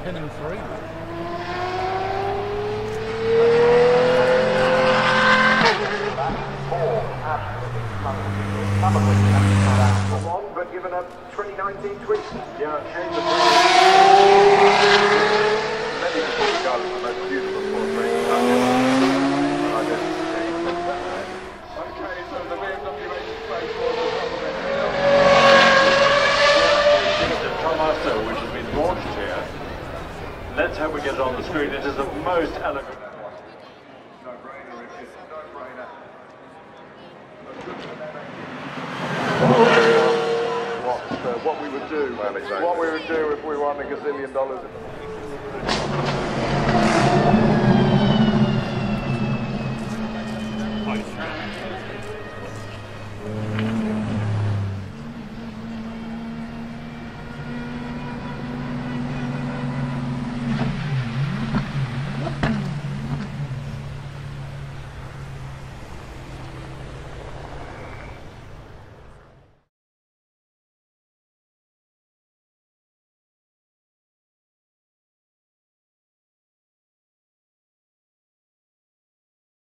spinning free. Come on, but given a 2019 tweet. Yeah, change the Let's hope we get it on the screen. It is the most elegant. What, uh, what we would do, what we would do if we won a gazillion dollars.